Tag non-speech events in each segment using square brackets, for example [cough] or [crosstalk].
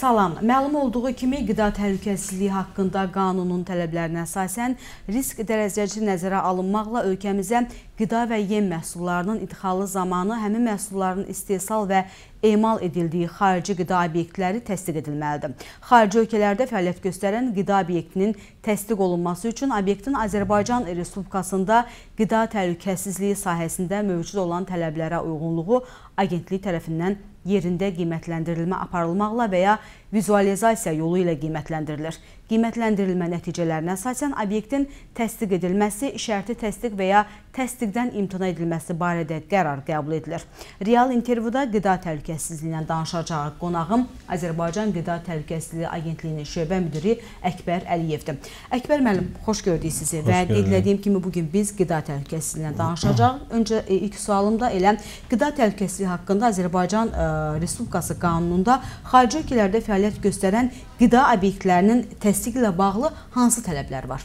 Salam. Məlum olduğu kimi qida təhlükəsizliyi haqqında qanunun tələblərinə əsasən risk dərəcəsi nəzərə alınmaqla ölkəmizə qida və yem məhsullarının idxalı zamanı həmin məhsulların istehsal və emal edildiyi xarici qida obyektləri təsdiq edilməlidir. Xarici ölkələrdə fəaliyyət göstərən qida obyektinin təsdiq olunması üçün obyektin Azərbaycan Respublikasında qida təhlükəsizliyi sahəsində mövcud olan tələblərə uyğunluğu agentlik tərəfindən yerində qiymətləndirilmə aparılmaqla və ya vizualizasiya yolu ilə qiymətləndirilir. Qiymətləndirilmə nəticələrinə əsasən obyektin təsdiq edilməsi, şərti təsdiq və ya təsdiqdən imtina edilməsi barədə qərar qəbul edilir. Real intervyuda qida təhlükəsizliyindən danışacaq qonağım Azərbaycan Qida Təhlükəsizliyi Agentliyinin şöbə müdiri Əkbər Əliyevdir. Əkbər müəllim, xoş gördük sizi və qeyd etdiyim kimi bu gün biz qida təhlükəsizliyindən danışacağıq. Öncə e, ilk sualım da elə qida təhlükəsizliyi haqqında Azərbaycan e, Respublikası qanununda xarici ölkələrdə fəaliyyət göstərən qida obyektlərinin təsdiqi ilə bağlı hansı tələblər var?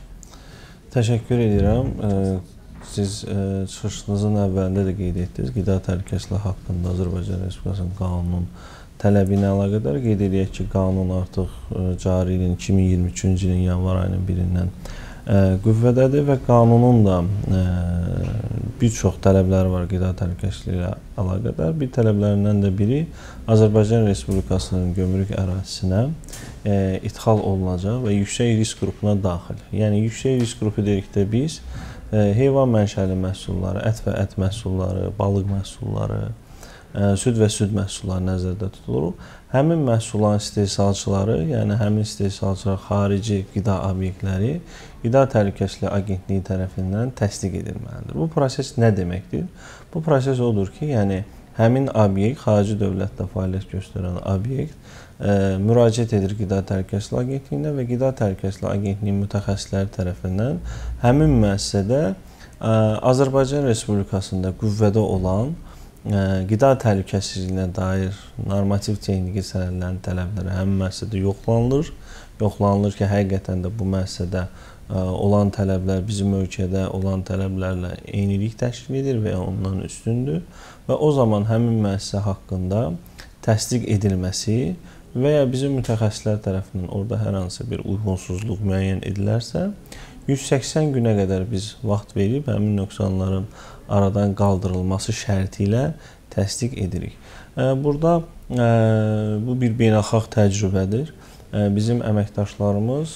Təşəkkür edirəm. Siz çıxışınızın əvvəlində də qeyd etdiniz, qida təhlükəsizliyi haqqında Azərbaycan Respublikasının qanunun tələbi ilə əlaqədar qeyd edək ki, qanun artıq cari ilin 2023-cü ilin yanvar ayının 1-dən qüvvədədir və qanunun da bir çox tələbləri var qida təhlükəsizliyi ilə əlaqədar. Bir tələblərindən də biri Azərbaycan Respublikasının gömrük ərazisinə e, ixal olunacaq və yüksək risk qrupuna daxil. Yəni yüksək risk qrupu dedikdə biz e, heyvan mənşəli məhsulları, ət və ət məhsulları, balıq məhsulları, süd və süd məhsulları nəzərdə tutulur. Həmin məhsulların istehsalçıları, yəni həmin istehsalçılar xarici qida obyektləri Qida Təhlükəsizliyi Agentliyi tərəfindən təsdiq edilməlidir. Bu proses nə deməkdir? Bu proses odur ki, yəni həmin obyekt xarici dövlətdə fəaliyyət göstərən obyekt ə, müraciət edir Qida Təhlükəsizliyi Agentliyinə və Qida Təhlükəsizliyi Agentliyinin mütəxəssisləri tərəfindən həmin müəssisədə ə, Azərbaycan Respublikasında qüvvədə olan ə, qida təhlükəsizliyinə dair normativ texniki sənədlərin tələbləri həmin müəssisədə yoxlanılır. Yoxlanılır ki, həqiqətən də bu müəssisədə olan tələblər bizim ölkədə olan tələblərlə eynilik təşkil edir və ya ondan üstündür və o zaman həmin müəssisə haqqında təsdiq edilməsi və ya bizim mütəxəssislər tərəfindən orada hər hansı bir uyğunsuzluq müəyyən edilərsə 180 günə qədər biz vaxt verib həmin nöqsanların aradan qaldırılması şərti ilə təsdiq edirik. Burada bu bir beynəlxalq təcrübədir bizim əməkdaşlarımız,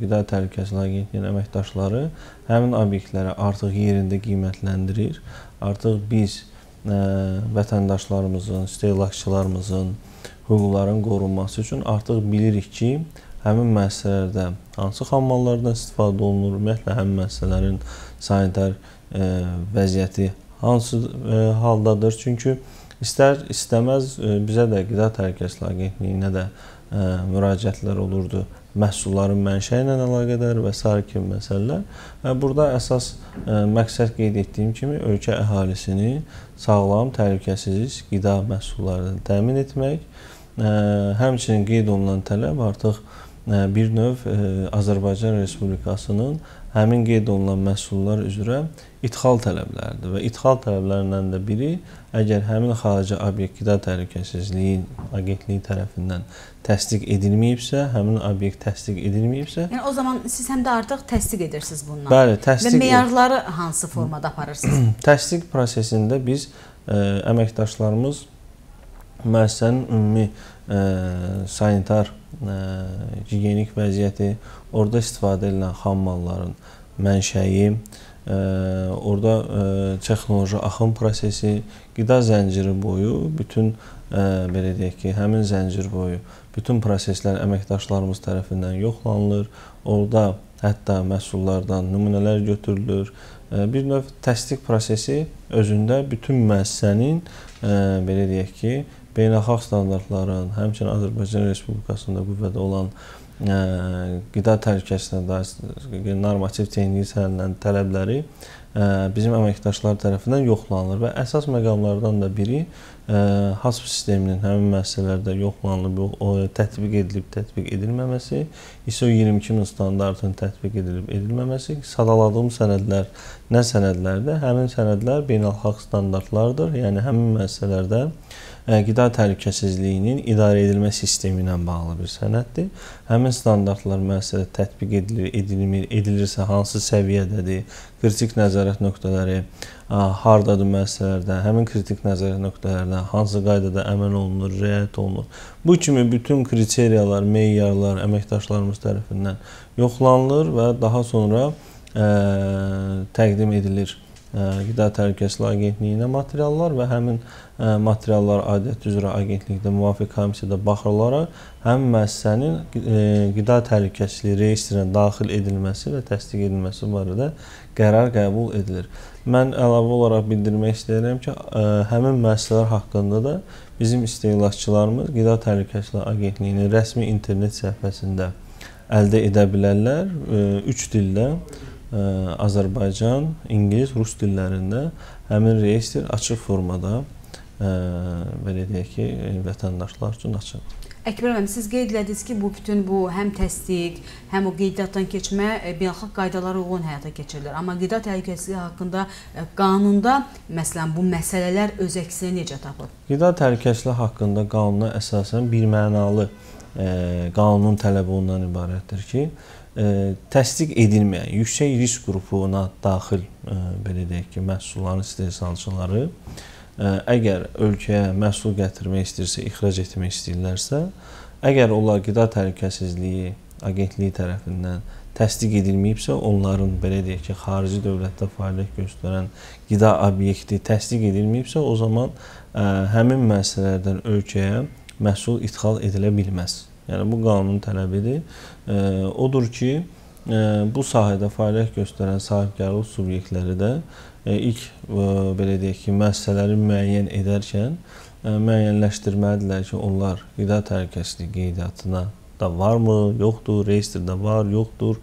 Qida Təhlükəsizliyi Agentliyinin əməkdaşları həmin obyektləri artıq yerində qiymətləndirir. Artıq biz vətəndaşlarımızın, istehlakçılarımızın hüquqlarının qorunması üçün artıq bilirik ki, həmin müəssisələrdə hansı xammallardan istifadə olunur, ümumiyyətlə həmin müəssisələrin sanitar vəziyyəti hansı haldadır. Çünki istər istəməz bizə də Qida Təhlükəsizliyi Agentliyinə də müraciətlər olurdu məhsulların mənşəyi ilə əlaqədar və sair kimi məsələlər. Burada əsas məqsəd qeyd etdiyim kimi ölkə əhalisini sağlam, təhlükəsiz qida məhsullarını təmin etmək, həmçinin qeyd olunan tələb artıq bir növ Azərbaycan Respublikasının həmin qeyd olunan məhsullar üzrə ixal tələbləridir və ixal tələblərindən də biri əgər həmin xarici obyekt qida təhlükəsizliyi agentliyi tərəfindən təsdiq edilməyibsə, həmin obyekt təsdiq edilməyibsə, yəni o zaman siz həm də artıq təsdiq edirsiniz bundan. Bəli, təsdiq və meyarları hansı formada aparırsınız? [clears throat] təsdiq prosesində biz ə, əməkdaşlarımız müəssisənin ümumi ə, sanitar ə, gigiyenik vəziyyəti, orada istifadə edilən xam malların mənşəyi, orada texnoloji axım prosesi, qida zənciri boyu bütün belə deyək ki, həmin zəncir boyu bütün proseslər əməkdaşlarımız tərəfindən yoxlanılır. Orada hətta məhsullardan nümunələr götürülür. Bir növ təsdiq prosesi özündə bütün müəssisənin belə deyək ki, beynəlxalq standartların, həmçinin Azərbaycan Respublikasında qüvvədə olan ə, qida təhlükəsizliyinə dair normativ texniki sənədlərin tələbləri ə, bizim əməkdaşlar tərəfindən yoxlanılır və əsas məqamlardan da biri ə, HASP sisteminin həmin müəssisələrdə yoxlanılıb, o tətbiq edilib, tətbiq edilməməsi, ISO 22000 standartının tətbiq edilib, edilməməsi, sadaladığım sənədlər nə sənədlərdir? Həmin sənədlər beynəlxalq standartlardır. Yəni həmin müəssisələrdə qida təhlükəsizliyinin idarə edilmə sistemi ilə bağlı bir sənəddir. Həmin standartlar müəssisədə tətbiq edilir, edilmir, edilirsə hansı səviyyədədir, kritik nəzarət nöqtələri hardadır müəssisələrdə, həmin kritik nəzarət nöqtələrində hansı qaydada əməl olunur, riayət olunur. Bu kimi bütün kriteriyalar, meyarlar əməkdaşlarımız tərəfindən yoxlanılır və daha sonra ə, təqdim edilir Qida Təhlükəsizliyi Agentliyinə materiallar və həmin materiallar aidiyyəti üzrə agentlikdə müvafiq komissiyada baxılaraq həmin müəssisənin qida təhlükəsizliyi reyestrinə daxil edilməsi və təsdiq edilməsi barədə qərar qəbul edilir. Mən əlavə olaraq bildirmək istəyirəm ki, həmin müəssisələr haqqında da bizim istehlakçılarımız Qida Təhlükəsizliyi Agentliyinin rəsmi internet səhifəsində əldə edə bilərlər 3 dildə Azərbaycan, ingilis, rus dillərində həmin reyestr açıq formada belə deyək ki, vətəndaşlar üçün açıqdır. Əkbər müəllim, siz qeyd elədiniz ki, bu bütün bu həm təsdiq, həm o qeydiyyatdan keçmə beynəlxalq qaydalara uyğun həyata keçirilir. Amma qida təhlükəsizliyi haqqında qanunda məsələn bu məsələlər öz əksini necə tapır? Qida təhlükəsizliyi haqqında qanuna əsasən bir mənalı qanunun tələbi ondan ibarətdir ki, təsdiq edilməyən yüksək risk qrupuna daxil belə deyək ki, məhsulların istehsalçıları əgər ölkəyə məhsul gətirmək istəyirsə, ixrac etmək istəyirlərsə, əgər onlar qida təhlükəsizliyi agentliyi tərəfindən təsdiq edilməyibsə, onların belə deyək ki, xarici dövlətdə fəaliyyət göstərən qida obyekti təsdiq edilməyibsə, o zaman ə, həmin müəssisələrdən ölkəyə məhsul idxal edilə bilməz. Yəni bu qanunun tələbidir. E, odur ki, e, bu sahədə fəaliyyət göstərən sahibkarlıq subyektləri də e, ilk belə deyək ki, müəssisələri müəyyən edərkən müəyyənləşdirməlidirlər ki, onlar qida təhlükəsizliyi qeydiyyatına da varmı, yoxdur, reyestrdə var, yoxdur.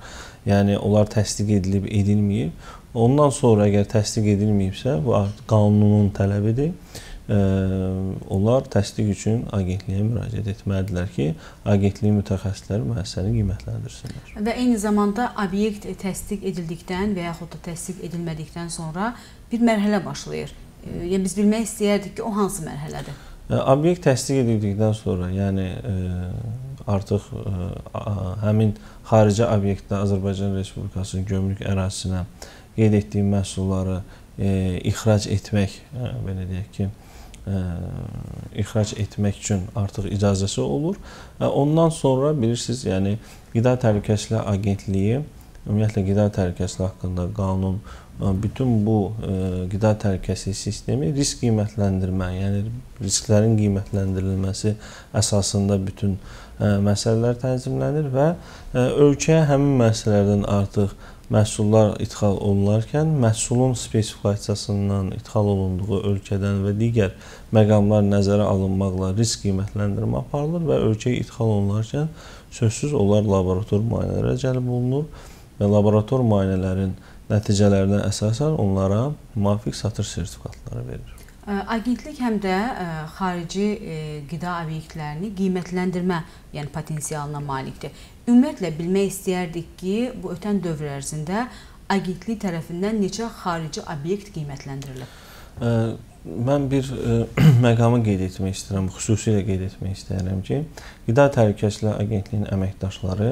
Yəni onlar təsdiq edilib, edilməyib. Ondan sonra əgər təsdiq edilməyibsə, bu qanunun tələbidir onlar təsdiq üçün agentliyə müraciət etməlidirlər ki, agentliyin mütəxəssisləri müəssisəni qiymətləndirsinlər. Və eyni zamanda obyekt təsdiq edildikdən və yaxud da təsdiq edilmədikdən sonra bir mərhələ başlayır. Yəni biz bilmək istəyərdik ki, o hansı mərhələdir? Obyekt təsdiq edildikdən sonra, yəni artıq həmin xarici obyektdə Azərbaycan Respublikasının gömrük ərazisinə qeyd etdiyi məhsulları ixrac etmək, belə deyək ki, ixrac etmək üçün artıq icazəsi olur. Ondan sonra bilirsiniz, yəni Qida Təhlükəsizliyi Agentliyi ümumiyyətlə qida təhlükəsizliyi haqqında qanun bütün bu qida təhlükəsizliyi sistemi risk qiymətləndirmə, yəni risklərin qiymətləndirilməsi əsasında bütün məsələlər tənzimlənir və ölkəyə həmin məsələlərdən artıq məhsullar ixal olunarkən məhsulun spesifikasiyasından, ixal olunduğu ölkədən və digər məqamlar nəzərə alınmaqla risk qiymətləndirmə aparılır və ölkəyə ixal olunarkən sözsüz onlar laborator müayinələrə cəlb olunur və laborator müayinələrin nəticələrinə əsasən onlara müvafiq satış sertifikatları verilir. Agentlik həm də xarici qida obyektlərini qiymətləndirmə, yəni potensialına malikdir. Ümumiyyətlə bilmək istəyərdik ki, bu ötən dövr ərzində agentlik tərəfindən neçə xarici obyekt qiymətləndirilib? Mən bir [clears throat] məqamı qeyd etmək istəyirəm, xüsusilə qeyd etmək istəyirəm ki, Qida Təhlükəsizliyi Agentliyinin əməkdaşları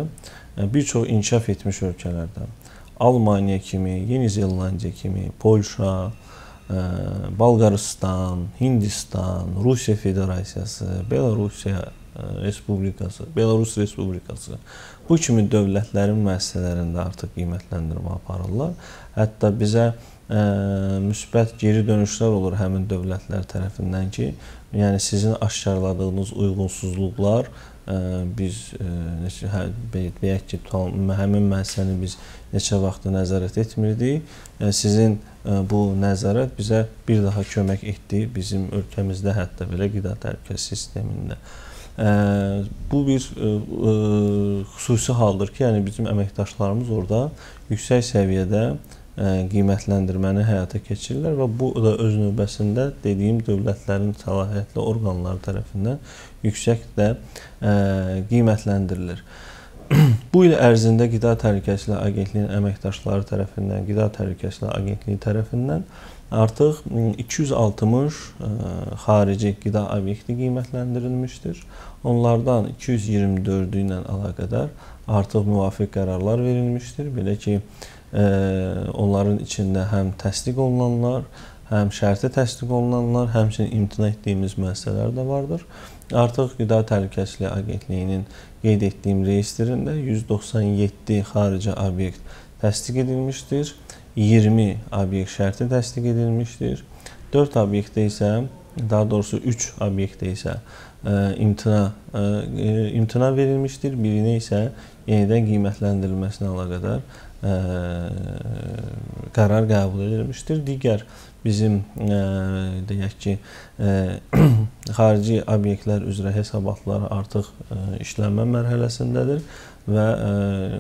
bir çox inkişaf etmiş ölkələrdən Almaniya kimi, Yeni Zelandiya kimi, Polşa, Balqaristan, Hindistan, Rusiya Federasiyası, Belarusiya Respublikası, Belarus Respublikası bu kimi dövlətlərin müəssisələrində artıq qiymətləndirmə aparırlar. Hətta bizə ə, müsbət geri dönüşlər olur həmin dövlətlər tərəfindən ki, yəni sizin aşkarladığınız uyğunsuzluqlar ə, biz ə, neçə hə, deyək ki, həmin müəssisəni biz neçə vaxtdır nəzarət etmirdik. Ə, sizin ə, bu nəzarət bizə bir daha kömək etdi bizim ölkəmizdə hətta belə qida təhlükəsizliyi sistemində. Bu bir xüsusi haldır ki, yəni bizim əməkdaşlarımız orada yüksək səviyyədə qiymətləndirməni həyata keçirirlər və bu da öz növbəsində dediyim dövlətlərin səlahiyyətli orqanları tərəfindən yüksək də qiymətləndirilir. [clears throat] Bu il ərzində Qida Təhlükəsizliyi Agentliyinin əməkdaşları tərəfindən, Qida Təhlükəsizliyi Agentliyi tərəfindən artıq 260 xarici qida obyekti qiymətləndirilmişdir. Onlardan 224-ü ilə əlaqədar artıq müvafiq qərarlar verilmişdir. Belə ki, onların içində həm təsdiq olunanlar, həm şərti təsdiq olunanlar, həmçinin imtina etdiyimiz müəssisələr də vardır. Artıq Qida Təhlükəsizliyi Agentliyinin qeyd etdiyim reyestrində 197 xarici obyekt təsdiq edilmişdir. 20 obyekt şərti təsdiq edilmişdir. 4 obyektdə isə, daha doğrusu 3 obyektdə isə imtina imtina verilmişdir. Birinə isə yenidən qiymətləndirilməsinə əlaqədar qərar qəbul edilmişdir. Digər bizim deyək ki, [clears throat] xarici obyektlər üzrə hesabatlar artıq işlənmə mərhələsindədir və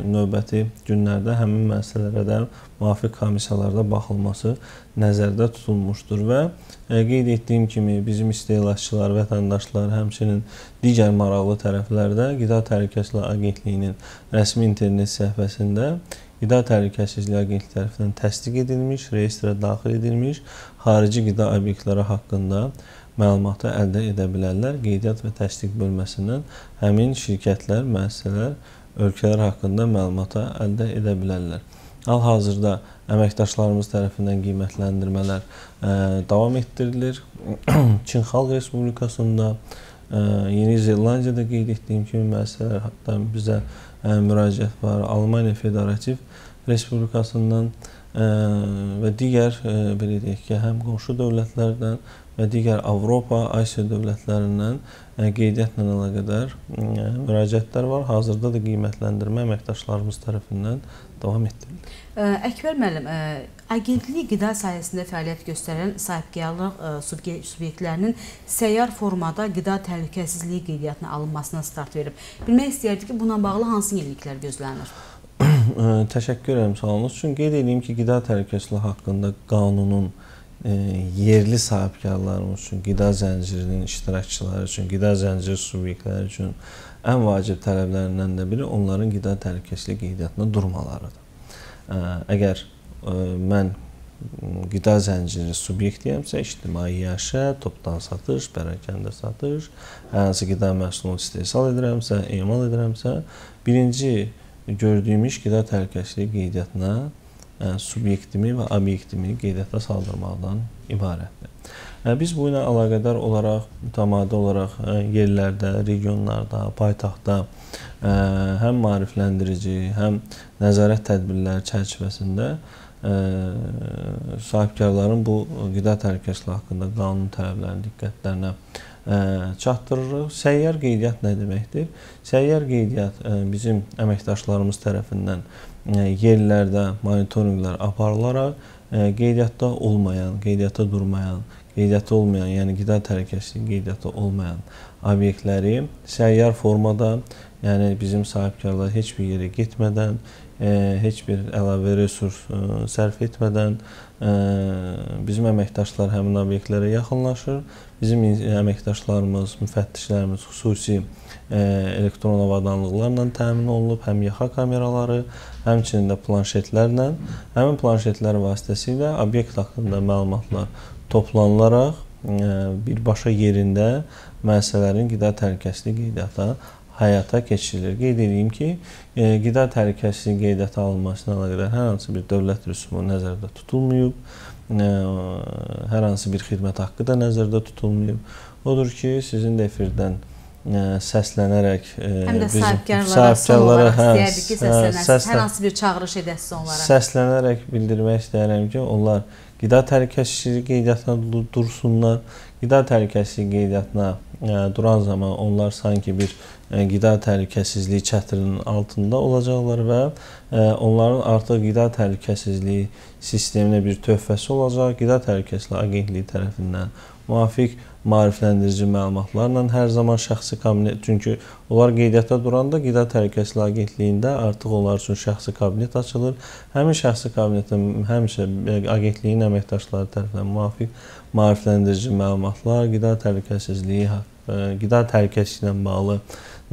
növbəti günlərdə həmin məsələlərə də müvafiq komissiyalarda baxılması nəzərdə tutulmuşdur və qeyd etdiyim kimi bizim istehlakçılar, vətəndaşlar, həmçinin digər maraqlı tərəflər də Qida Təhlükəsizliyi Agentliyinin rəsmi internet səhifəsində Qida Təhlükəsizliyi Agentliyi tərəfindən təsdiq edilmiş, reyestrə daxil edilmiş xarici qida obyektləri haqqında məlumatı əldə edə bilərlər. Qeydiyyat və təsdiq bölməsindən həmin şirkətlər, müəssisələr ölkələr haqqında məlumata əldə edə bilərlər. Hal-hazırda əməkdaşlarımız tərəfindən qiymətləndirmələr ə, davam etdirilir. [clears throat] Çin Xalq Respublikasında, ə, Yeni Zelandiyada qeyd etdiyim kimi müəssisələr hətta bizə ə, müraciət var. Almaniya Federativ Respublikasından ə, və digər ə, belə deyək ki, həm qonşu dövlətlərdən və digər Avropa, Asiya dövlətlərindən qeydiyyatla əlaqədar müraciətlər var. Hazırda da qiymətləndirmə əməkdaşlarımız tərəfindən davam etdirilir. Əkbər müəllim, agentlik qida sahəsində fəaliyyət göstərən sahibkarlıq subyektlərinin səyyar formada qida təhlükəsizliyi qeydiyyatına alınmasına start verib. Bilmək istəyərdik ki, bununla bağlı hansı yeniliklər gözlənir? [coughs] Təşəkkür edirəm sualınız üçün. Qeyd edeyim ki, qida təhlükəsizliyi haqqında qanunun yerli sahibkarlarımız üçün, qida zəncirinin iştirakçıları üçün, qida zənciri subyektləri üçün ən vacib tələblərindən də biri onların qida təhlükəsizliyi qeydiyyatına durmalarıdır. Əgər mən qida zənciri subyektiyəmsə, ictimai yaşa, topdan satış, pərakəndə satış, hər hansı qida məhsulunu istehsal edirəmsə, emal edirəmsə, birinci gördüyüm iş qida təhlükəsizliyi qeydiyyatına subyektimi və obyektimi qeydiyyata saldırmaqdan ibarətdir. Biz bu ilə əlaqədar olaraq mütəmadi olaraq yerlərdə, regionlarda, paytaxtda həm maarifləndirici, həm nəzarət tədbirləri çərçivəsində sahibkarların bu qida təhlükəsizliyi haqqında qanun tələblərinin diqqətlərinə çatdırırıq. Səyyar qeydiyyat nə deməkdir? Səyyar qeydiyyat bizim əməkdaşlarımız tərəfindən yerlərdə monitorinqlər aparılaraq qeydiyyatda olmayan, qeydiyyata durmayan, qeydiyyatda olmayan, yəni qida təhlükəsizliyi qeydiyyatda olmayan obyektləri səyyar formada, yəni bizim sahibkarlar heç bir yerə getmədən, heç bir əlavə resurs sərf etmədən bizim əməkdaşlar həmin obyektlərə yaxınlaşır. Bizim əməkdaşlarımız, müfəttişlərimiz xüsusi elektron avadanlıqlarla təmin olunub, həm yaxa kameraları, həmçinin də planşetlərlə. Həmin planşetlər vasitəsilə obyekt haqqında məlumatlar toplanılaraq birbaşa yerində müəssisələrin qida təhlükəsizliyi qeydiyyata həyata keçirilir. Qeyd edeyim ki, qida təhlükəsizliyi qeydiyyata alınmasına əlaqədar hər hansı bir dövlət rüsumu nəzərdə tutulmayıb, hər hansı bir xidmət haqqı da nəzərdə tutulmayıb. Odur ki, sizin də efirdən səslənərək həm də sahibkarlara olaraq hə, ki, səslənəsiniz. Səslən, hər hansı bir çağırış edəsiniz onlara. Səslənərək bildirmək istəyirəm ki, onlar qida təhlükəsizliyi qeydiyyatına dursunlar. Qida təhlükəsizliyi qeydiyyatına duran zaman onlar sanki bir qida təhlükəsizliyi çətirinin altında olacaqlar və onların artıq qida təhlükəsizliyi sisteminə bir töhfəsi olacaq. Qida Təhlükəsizliyi Agentliyi tərəfindən müvafiq maarifləndirici məlumatlarla hər zaman şəxsi kabinet, çünki onlar qeydiyyatda duranda Qida Təhlükəsizliyi Agentliyində artıq onlar üçün şəxsi kabinet açılır. Həmin şəxsi kabinetə həmişə agentliyin əməkdaşları tərəfindən müvafiq maarifləndirici məlumatlar, qida təhlükəsizliyi, qida təhlükəsizliyi ilə bağlı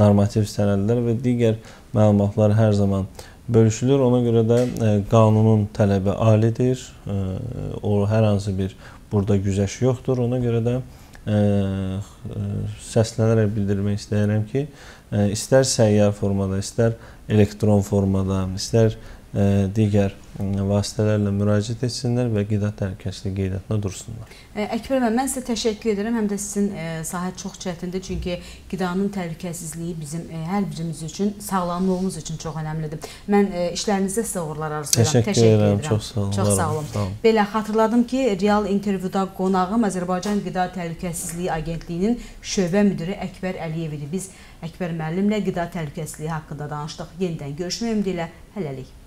normativ sənədlər və digər məlumatlar hər zaman bölüşülür. Ona görə də ə, qanunun tələbi alidir. O hər hansı bir burada güzəş yoxdur. Ona görə də səslənərək bildirmək istəyirəm ki, istər səyyar formada, istər elektron formada, istər digər vasitələrlə müraciət etsinlər və qida təhlükəsizliyi qeydiyyatına dursunlar. Əkbər müəllim, mən sizə təşəkkür edirəm. Həm də sizin sahə çox çətindir, çünki qidanın təhlükəsizliyi bizim hər birimiz üçün, sağlamlığımız üçün çox əhəmilidir. Mən işlərinizdə sizə uğurlar arzulayıram. Təşəkkür, təşəkkür edirəm. Çox sağ olun. Çox sağ olun. Sağ olun. Belə xatırladım ki, real intervyuda qonağım Azərbaycan Qida Təhlükəsizliyi Agentliyinin şöbə müdiri Əkbər Əliyev idi. Biz Əkbər müəllimlə qida təhlükəsizliyi haqqında danışdıq. Yenidən görüşmək ümidi ilə hələlik.